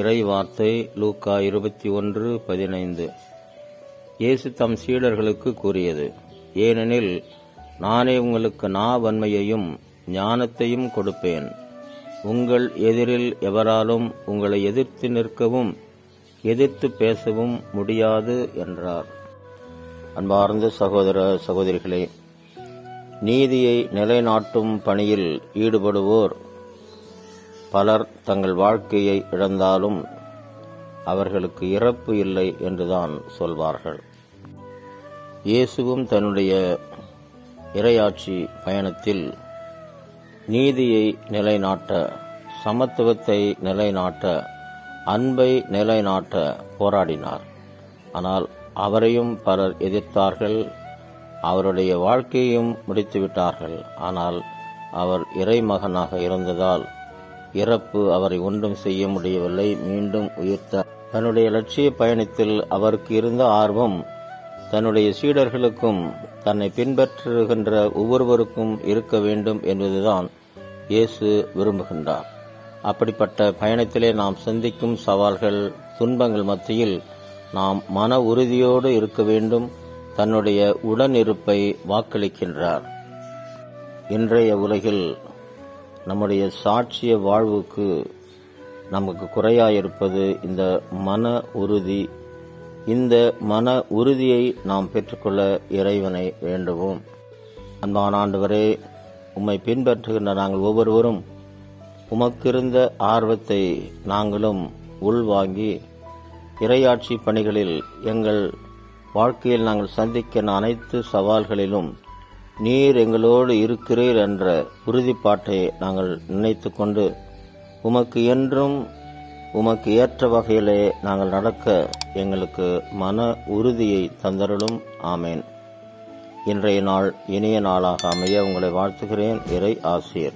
இறை வார்த்தை லூக்கா இருபத்தி ஒன்று பதினைந்து. இயேசு தம் சீடர்களுக்கு கூறியது ஏனெனில் நானே உங்களுக்கு நாவன்மையையும் ஞானத்தையும் கொடுப்பேன். உங்கள் எதிரில் எவராலும் உங்களை எதிர்த்து நிற்கவும் எதிர்த்து பேசவும் முடியாது என்றார். அன்பார்ந்த சகோதர சகோதரிகளே நீதியை நிலைநாட்டும் பணியில் ஈடுபடுவோர் பலர் தங்கள் வாழ்க்கையை இழந்தாலும் அவர்களுக்கு இறப்பு இல்லை என்றுதான் சொல்வார்கள். இயேசுவும் தன்னுடைய இரையாட்சி பயணத்தில் நீதியை நிலைநாட்ட சமத்துவத்தை நிலைநாட்ட அன்பை நிலைநாட்ட போராடினார். ஆனால் அவரையும் பலர் எதிர்த்தார்கள். அவருடைய வாழ்க்கையையும் முடித்துவிட்டார்கள். ஆனால் அவர் இறைமகனாக இருந்ததால் இறப்பு அவரை ஒன்றும் செய்ய முடியவில்லை. மீண்டும் உயிர்த்தார் தன்னுடைய லட்சிய பயணத்தில் அவருக்கு இருந்த ஆர்வம் தன்னுடைய சீடர்களுக்கும் தன்னை பின்பற்றுகின்ற ஒவ்வொருவருக்கும் இருக்க வேண்டும் என்பதுதான் இயேசு விரும்புகின்றார். அப்படிப்பட்ட பயணத்திலே நாம் சந்திக்கும் சவால்கள் துன்பங்கள் மத்தியில் நாம் மன உறுதியோடு இருக்க வேண்டும். தன்னுடைய உடனிருப்பை வாக்களிக்கின்றார். இன்றைய உலகில் நம்முடைய சாட்சிய வாழ்வுக்கு நமக்கு குறையாயிருப்பது இந்த மன உறுதி. இந்த மன உறுதியை நாம் பெற்றுக்கொள்ள இறைவனை வேண்டுவோம். அன்பான ஆண்டவரே உம்மை பின்பற்றுகின்ற நாங்கள் ஒவ்வொருவரும் உமக்கிருந்த ஆர்வத்தை நாங்களும் உள்வாங்கி இரையாட்சி பணிகளில் எங்கள் வாழ்க்கையில் நாங்கள் சந்திக்கின்ற அனைத்து சவால்களிலும் நீர் எங்களோடு இருக்கிறீர் என்ற உறுதிப்பாட்டை நாங்கள் நினைத்து கொண்டு உமக்கு என்றும் உமக்கு ஏற்ற வகையிலே நாங்கள் நடக்க எங்களுக்கு மன உறுதியை தந்தருளும். ஆமேன். இன்றைய நாள் இனிய நாளாக அமைய உங்களை வாழ்த்துகிறேன் இறை ஆசிரியர்.